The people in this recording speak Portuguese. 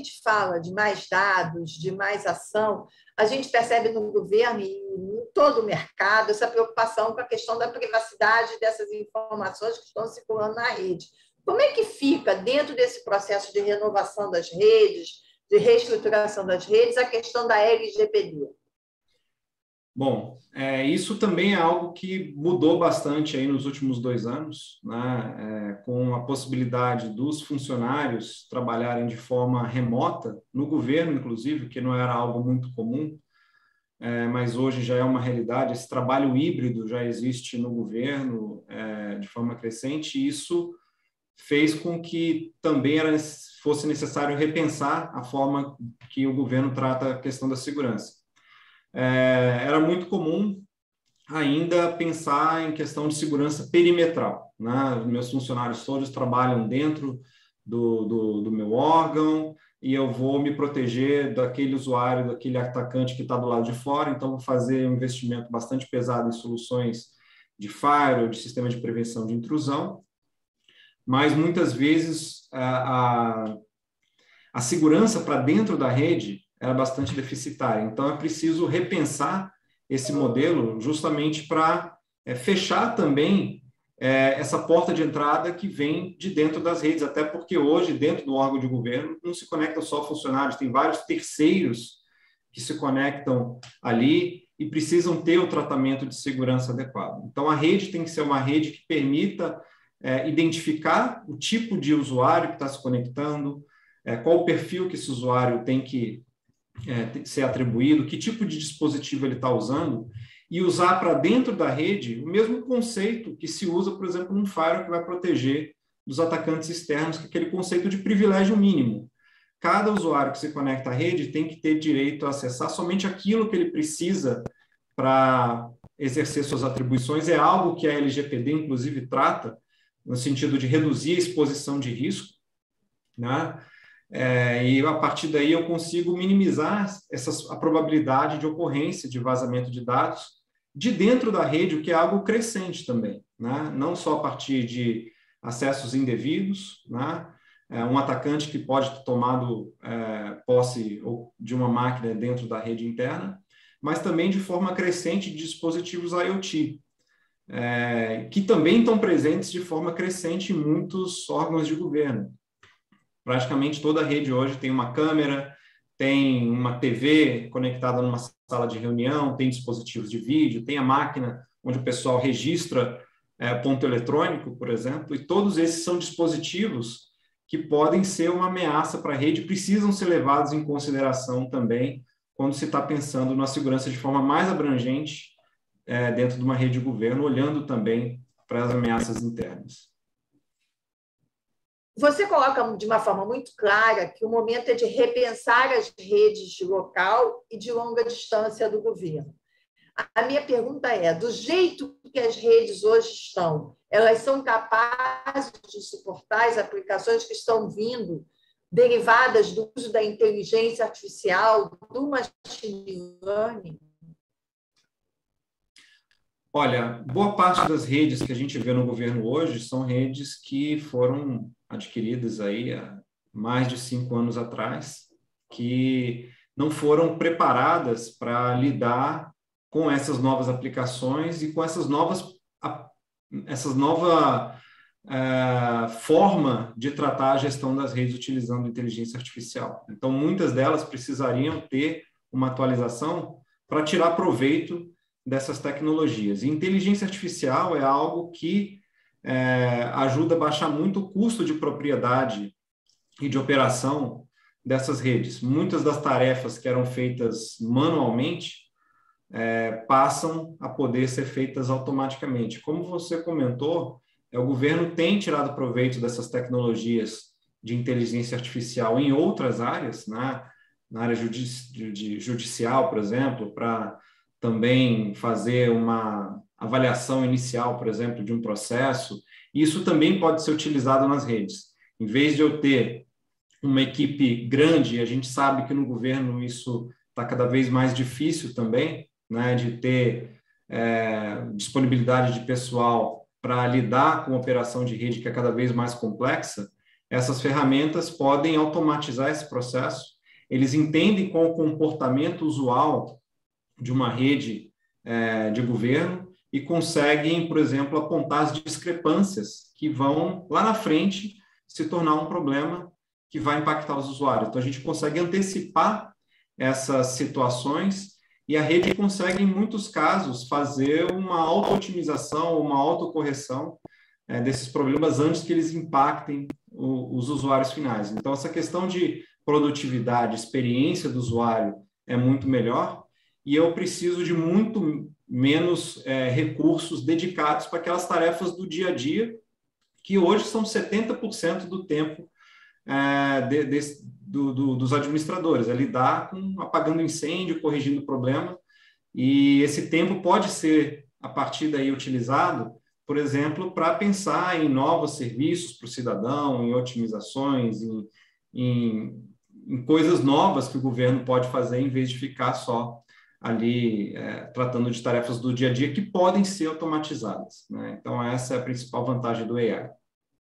gente fala de mais dados, de mais ação, a gente percebe no governo e em todo o mercado essa preocupação com a questão da privacidade dessas informações que estão circulando na rede. Como é que fica, dentro desse processo de renovação das redes, de reestruturação das redes, a questão da LGPD? Bom, é, isso também é algo que mudou bastante aí nos últimos dois anos, né? É, com a possibilidade dos funcionários trabalharem de forma remota, no governo, inclusive, que não era algo muito comum, é, mas hoje já é uma realidade. Esse trabalho híbrido já existe no governo é, de forma crescente, e isso fez com que também era, fosse necessário repensar a forma que o governo trata a questão da segurança é, era muito comum ainda pensar em questão de segurança perimetral. Né? Meus funcionários todos trabalham dentro do, do, do meu órgão e eu vou me proteger daquele usuário, daquele atacante que está do lado de fora, então vou fazer um investimento bastante pesado em soluções de firewall, de sistema de prevenção de intrusão, mas muitas vezes a, a, a segurança para dentro da rede era bastante deficitária. Então, é preciso repensar esse modelo justamente para é, fechar também é, essa porta de entrada que vem de dentro das redes, até porque hoje, dentro do órgão de governo, não se conecta só funcionários, tem vários terceiros que se conectam ali e precisam ter o tratamento de segurança adequado. Então, a rede tem que ser uma rede que permita é, identificar o tipo de usuário que está se conectando, é, qual o perfil que esse usuário tem que é, ser atribuído, que tipo de dispositivo ele está usando, e usar para dentro da rede o mesmo conceito que se usa, por exemplo, num firewall que vai proteger dos atacantes externos, que é aquele conceito de privilégio mínimo. Cada usuário que se conecta à rede tem que ter direito a acessar somente aquilo que ele precisa para exercer suas atribuições. É algo que a LGPD, inclusive, trata, no sentido de reduzir a exposição de risco. Né? É, e a partir daí eu consigo minimizar a probabilidade de ocorrência de vazamento de dados de dentro da rede, o que é algo crescente também, né? não só a partir de acessos indevidos, né? É, um atacante que pode ter tomado é, posse de uma máquina dentro da rede interna, mas também de forma crescente de dispositivos IoT, é, que também estão presentes de forma crescente em muitos órgãos de governo praticamente toda a rede hoje tem uma câmera, tem uma TV conectada numa sala de reunião, tem dispositivos de vídeo, tem a máquina onde o pessoal registra é, ponto eletrônico, por exemplo, e todos esses são dispositivos que podem ser uma ameaça para a rede, precisam ser levados em consideração também quando se está pensando na segurança de forma mais abrangente é, dentro de uma rede de governo, olhando também para as ameaças internas. Você coloca de uma forma muito clara que o momento é de repensar as redes de local e de longa distância do governo. A minha pergunta é: do jeito que as redes hoje estão, elas são capazes de suportar as aplicações que estão vindo derivadas do uso da inteligência artificial, do machine learning? Olha, boa parte das redes que a gente vê no governo hoje são redes que foram adquiridas aí há mais de cinco anos atrás, que não foram preparadas para lidar com essas novas aplicações e com essas novas essas nova uh, forma de tratar a gestão das redes utilizando inteligência artificial. Então, muitas delas precisariam ter uma atualização para tirar proveito dessas tecnologias. E inteligência artificial é algo que é, ajuda a baixar muito o custo de propriedade e de operação dessas redes. Muitas das tarefas que eram feitas manualmente é, passam a poder ser feitas automaticamente. Como você comentou, é, o governo tem tirado proveito dessas tecnologias de inteligência artificial em outras áreas, né? na área judici judicial, por exemplo, para também fazer uma avaliação inicial, por exemplo, de um processo. Isso também pode ser utilizado nas redes. Em vez de eu ter uma equipe grande, a gente sabe que no governo isso está cada vez mais difícil também, né, de ter é, disponibilidade de pessoal para lidar com a operação de rede que é cada vez mais complexa. essas ferramentas podem automatizar esse processo, eles entendem qual o comportamento usual de uma rede é, de governo e conseguem, por exemplo, apontar as discrepâncias que vão lá na frente se tornar um problema que vai impactar os usuários. Então, a gente consegue antecipar essas situações e a rede consegue, em muitos casos, fazer uma auto-otimização, uma autocorreção é, desses problemas antes que eles impactem o, os usuários finais. Então, essa questão de produtividade, experiência do usuário é muito melhor e eu preciso de muito menos é, recursos dedicados para aquelas tarefas do dia a dia, que hoje são 70% do tempo é, de, de, do, do, dos administradores, é lidar com apagando incêndio, corrigindo problema, e esse tempo pode ser, a partir daí, utilizado, por exemplo, para pensar em novos serviços para o cidadão, em otimizações, em, em, em coisas novas que o governo pode fazer, em vez de ficar só ali é, tratando de tarefas do dia a dia que podem ser automatizadas. Né? Então, essa é a principal vantagem do AI.